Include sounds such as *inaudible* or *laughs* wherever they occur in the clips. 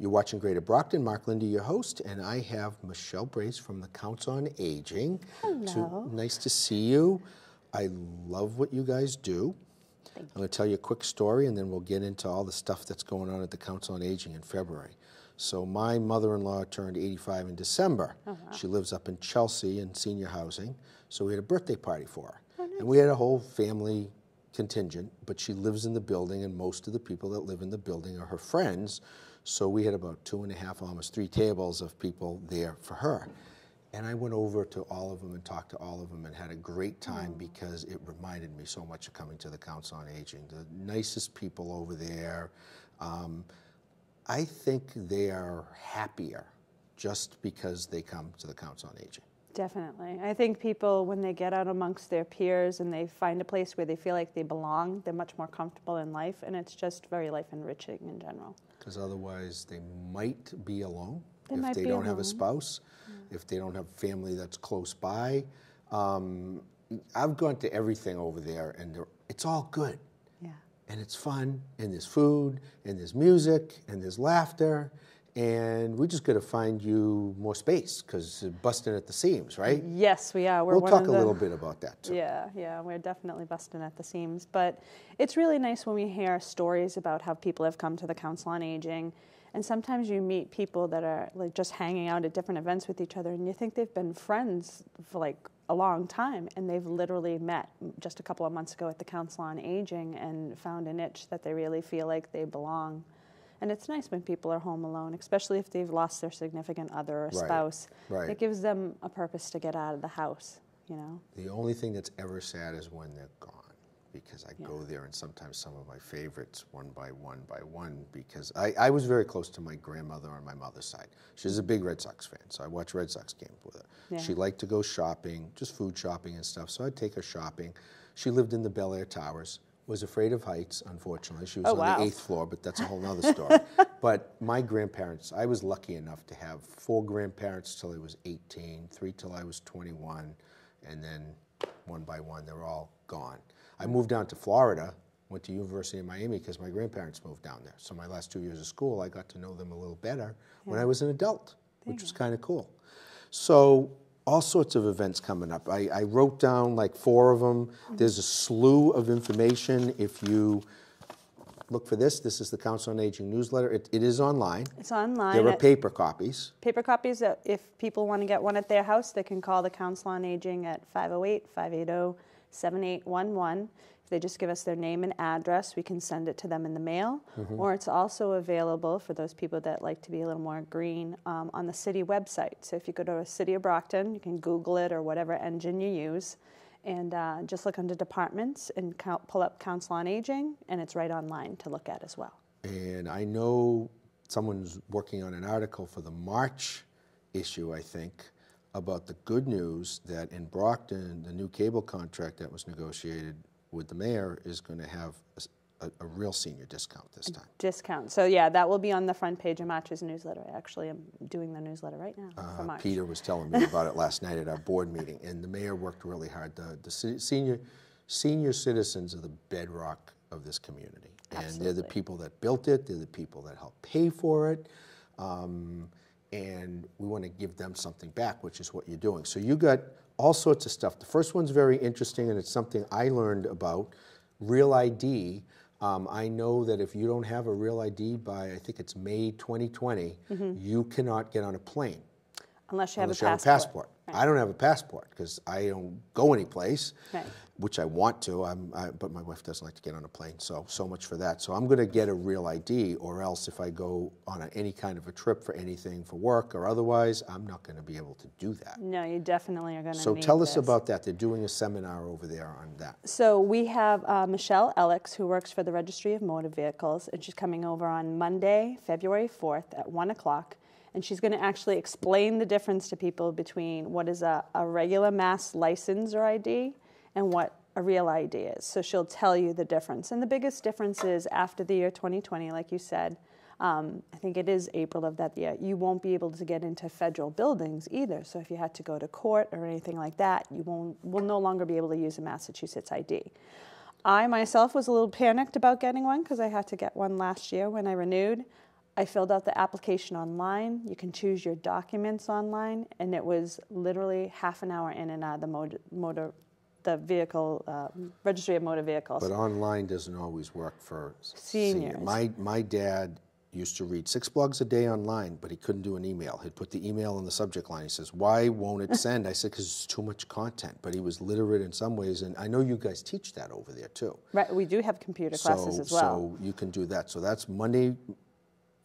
You're watching Greater Brockton. Mark Linde, your host, and I have Michelle Brace from the Council on Aging. Hello. To, nice to see you. I love what you guys do. Thank I'm going to tell you a quick story, and then we'll get into all the stuff that's going on at the Council on Aging in February. So my mother-in-law turned 85 in December. Oh, wow. She lives up in Chelsea in senior housing, so we had a birthday party for her. Oh, nice. And we had a whole family contingent, but she lives in the building, and most of the people that live in the building are her friends. So we had about two and a half, almost three tables of people there for her. And I went over to all of them and talked to all of them and had a great time because it reminded me so much of coming to the Council on Aging. The nicest people over there. Um, I think they are happier just because they come to the Council on Aging. Definitely. I think people, when they get out amongst their peers and they find a place where they feel like they belong, they're much more comfortable in life, and it's just very life enriching in general. Because otherwise, they might be alone They if they don't have a alone. spouse, if they don't have family that's close by. Um, I've gone to everything over there, and it's all good. Yeah. and it's fun, and there's food, and there's music, and there's laughter, and we're just going to find you more space because busting at the seams, right? Yes, we are. We're we'll talk of a the, little bit about that too. Yeah, yeah, we're definitely busting at the seams. But it's really nice when we hear stories about how people have come to the Council on Aging. And sometimes you meet people that are like just hanging out at different events with each other, and you think they've been friends for like a long time, and they've literally met just a couple of months ago at the Council on Aging and found a niche that they really feel like they belong. And it's nice when people are home alone, especially if they've lost their significant other or Right, spouse. right. It gives them a purpose to get out of the house, you know? The only thing that's ever sad is when they're gone because I go there and sometimes some of my favorites one by one by one because I, I was very close to my grandmother on my mother's side. She's a big Red Sox fan, so I watch Red Sox games with her. Yeah. She liked to go shopping, just food shopping and stuff, so I'd take her shopping. She lived in the Bel Air Towers, was afraid of heights, unfortunately. She was Oh, on wow. the eighth floor, but that's a whole other *laughs* story. but my grandparents, I was lucky enough to have four grandparents till I was 18, three till I was 21, and then one by one, they're all gone. I moved down to Florida, went to University of Miami because my grandparents moved down there. So my last two years of school, I got to know them a little better when I was an adult, which was kind of cool. So all sorts of events coming up. I, I wrote down like four of them. There's a slew of information. If you look for this, this is the Council on Aging newsletter. It, it is online. It's online. There are at- paper copies. paper copies. uh, If people want to get one at their house, they can call the Council on Aging at 508 580 7811. If they just give us their name and address, we can send it to them in the mail. Or it's also available for those people that like to be a little more green um, on the city website. So if you go to a City of Brockton, you can Google it or whatever engine you use. And uh, just look under departments and count, pull up Council on Aging, and it's right online to look at as well. And I know someone's working on an article for the March issue, I think, about the good news that in Brockton, the new cable contract that was negotiated with the mayor is going to have a real senior discount this time. discount. So yeah, that will be on the front page of March's newsletter. I actually am doing the newsletter right now for Uh, March. Peter was telling me about it last night at our board meeting, and the mayor worked really hard. The, the se- senior, senior citizens are the bedrock of this community. And they're the people that built it, they're the people that helped pay for it. Um, and we want to give them something back, which is what you're doing. So you got all sorts of stuff. The first one's very interesting, and it's something I learned about Real ID. Um, I know that if you don't have a Real ID by, I think it's May 2020, you cannot get on a plane Unless you have unless a you have a passport. I don't have a passport because I don't go anyplace, Right. which I want to. I'm, I, but my wife doesn't like to get on a plane, so so much for that. So I'm going to get a real ID, or else if I go on a, any kind of a trip for anything for work or otherwise, I'm not going to be able to do that. No, you definitely are going to So tell us this. about that. They're doing a seminar over there on that. So we have uh, Michelle Alex, who works for the Registry of Motor Vehicles, and she's coming over on Monday, February 4th at 1 o'clock. And she's going to actually explain the difference to people between what is a, a regular mass license or ID and what a real ID is. So she'll tell you the difference. And the biggest difference is after the year 2020, like you said, um, I think it is April of that year, you won't be able to get into federal buildings either. So if you had to go to court or anything like that, you won't, will no longer be able to use a Massachusetts ID. I myself was a little panicked about getting one because I had to get one last year when I renewed. I filled out the application online. You can choose your documents online, and it was literally half an hour in and out of the motor, motor the vehicle uh, registry of motor vehicles. But online doesn't always work for Seniors. My my dad used to read six blogs a day online, but he couldn't do an email. He'd put the email in the subject line. He says, "Why won't it send?" I said, "Because it's too much content." But he was literate in some ways, and I know you guys teach that over there too. right, we do have computer classes so, as well. so you can do that. So that's Monday.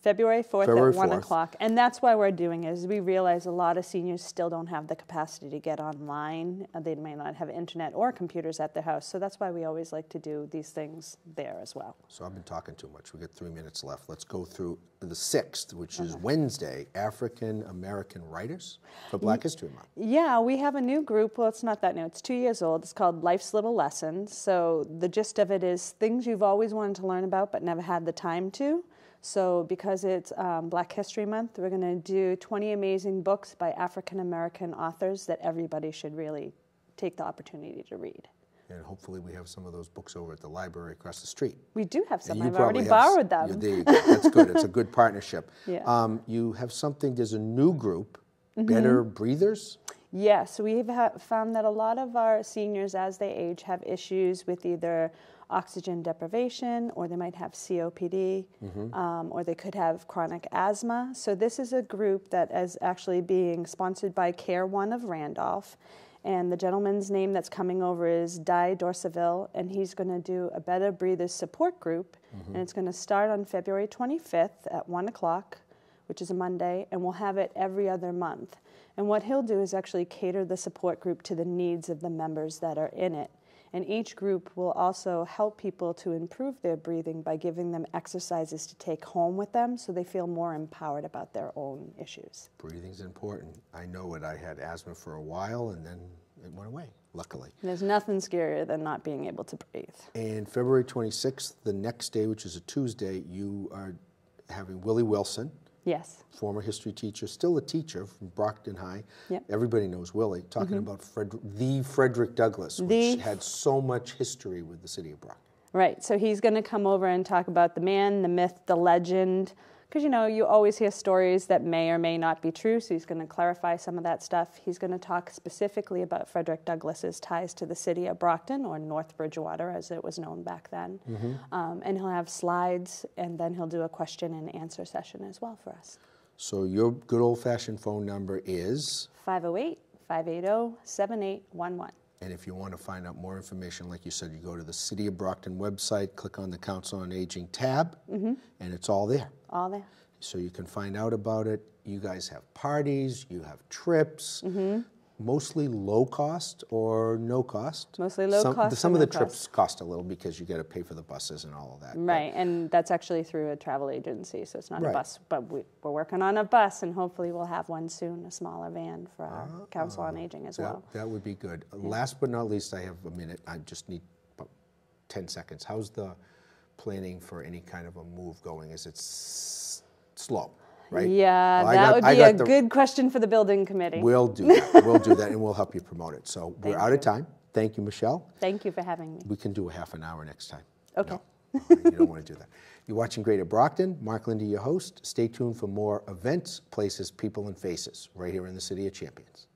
February 4th February at 1 4th. o'clock. And that's why we're doing it, is we realize a lot of seniors still don't have the capacity to get online. Uh, They may not have internet or computers at their house. So that's why we always like to do these things there as well. So I've been talking too much. We got three minutes left. Let's go through the sixth, which is Wednesday. African American writers for Black History Month. Yeah, we have a new group. Well, it's not that new. It's two years old. It's called Life's Little Lessons. So the gist of it is things you've always wanted to learn about but never had the time to. So because it's um, Black History Month, we're going to do 20 amazing books by African American authors that everybody should really take the opportunity to read. And hopefully we have some of those books over at the library across the street. We do have some. I've already borrowed them. yeah, there you go. That's good. It's a good *laughs* partnership. Yeah. Um, you have something. There's a new group, Mm-hmm. Better Breathers. Yes, we've ha- found that a lot of our seniors, as they age, have issues with either oxygen deprivation or they might have COPD um, or they could have chronic asthma. So, this is a group that is actually being sponsored by Care One of Randolph. And the gentleman's name that's coming over is Di Dorsaville, and he's going to do a Better Breathers support group. And it's going to start on February 25th at 1 o'clock which is a Monday, and we'll have it every other month. And what he'll do is actually cater the support group to the needs of the members that are in it. And each group will also help people to improve their breathing by giving them exercises to take home with them so they feel more empowered about their own issues. Breathing's important. I know it. I had asthma for a while, and then it went away. Luckily. There's nothing scarier than not being able to breathe. And February 26th, the next day, which is a Tuesday, you are having Willie Wilson, Yes. former history teacher, still a teacher from Brockton High. Yep. Everybody knows Willie, talking mm-hmm. about Fred- the Frederick Douglass, which The- had so much history with the city of Brockton. Right. So he's going to come over and talk about the man, the myth, the legend. Because, you know, you always hear stories that may or may not be true. So he's going to clarify some of that stuff. He's going to talk specifically about Frederick Douglass's ties to the city of Brockton, or North Bridgewater as it was known back then. Um, and he'll have slides, and then he'll do a question and answer session as well for us. So your good old fashioned phone number is, 508 580 7811. And if you want to find out more information, like you said, you go to the City of Brockton website, click on the Council on Aging tab, and it's all there. All there. So you can find out about it. You guys have parties, you have trips, Mm-hmm. Mostly low cost or no cost. Mostly low some, cost Some of the no trips cost a little because you got to pay for the buses and all of that. but- Right, and that's actually through a travel agency, so it's not Right. a bus. But we, we're working on a bus, and hopefully we'll have one soon, a smaller van for our ah, Council on Aging as That, well. that would be good. Last but not least, I have a minute. I just need about 10 seconds. How's the planning for any kind of a move going? Is it s- slow, right? Yeah, Well, that got- would be a the- good question for the building committee. We'll do that. *laughs* we'll do that, and we'll help you promote it. So we're Thank out of time. Thank you, Michelle. Thank you for having me. We can do a half an hour next time. Okay. No, you don't want to do that. You're watching Greater Brockton. Mark Linde, your host. Stay tuned for more events, places, people, and faces right here in the City of Champions.